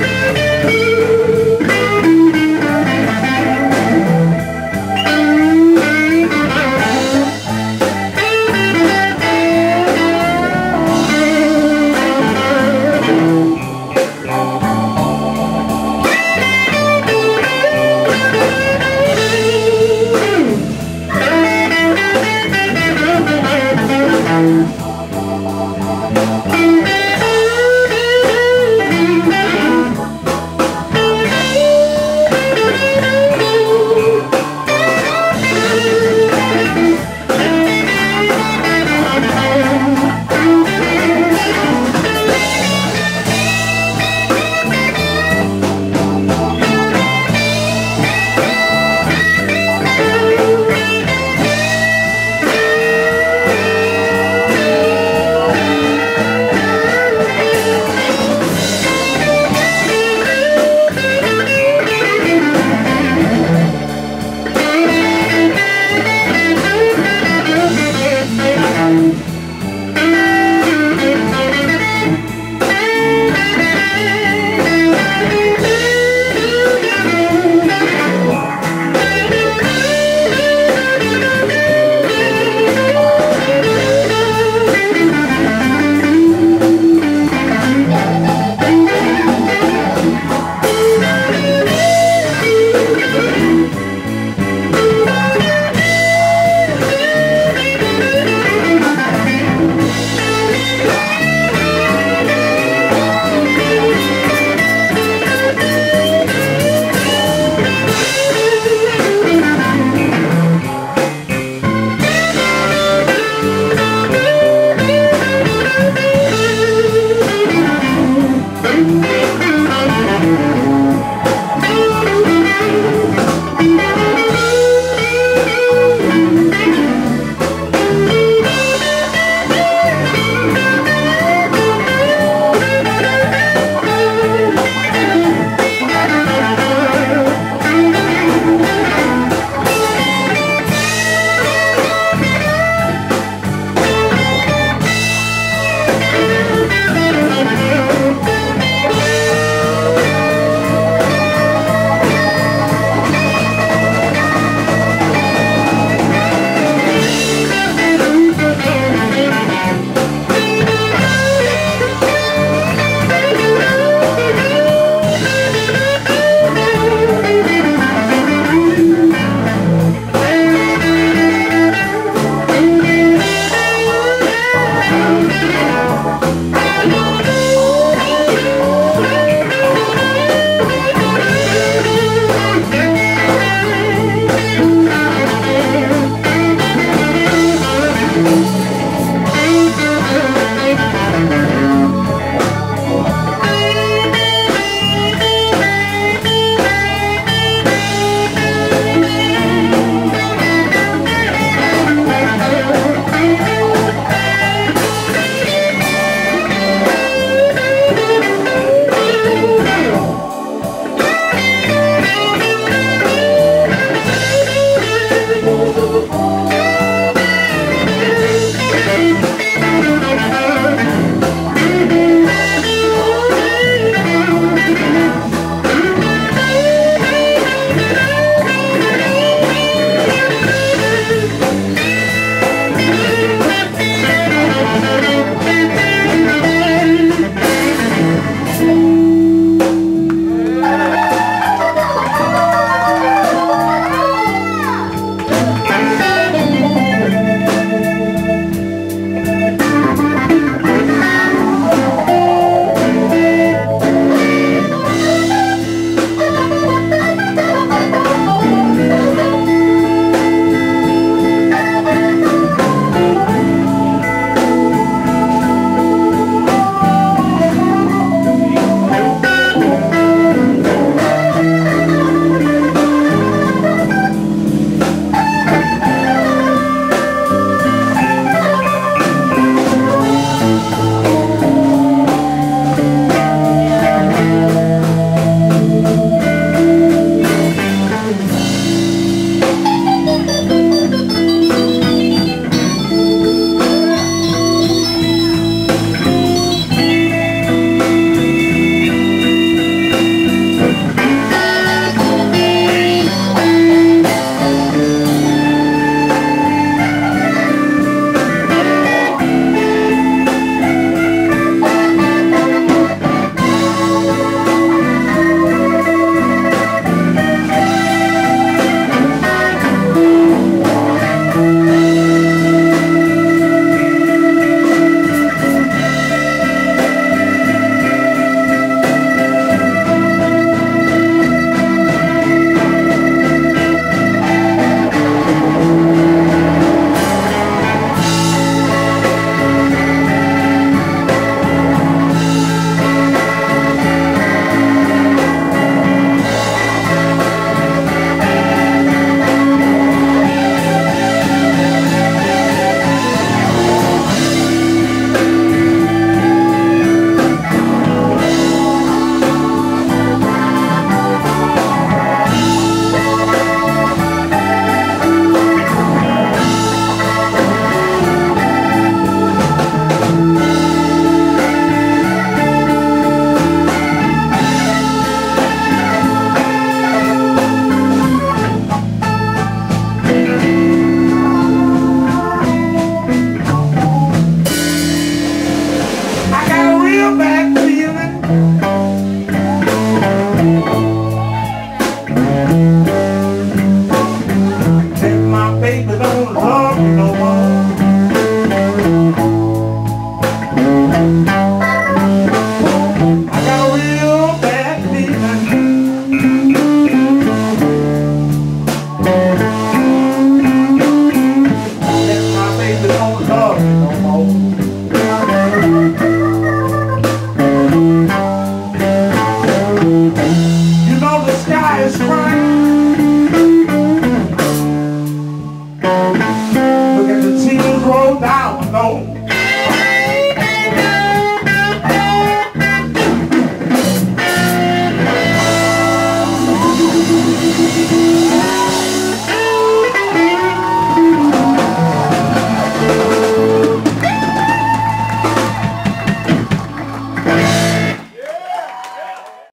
Música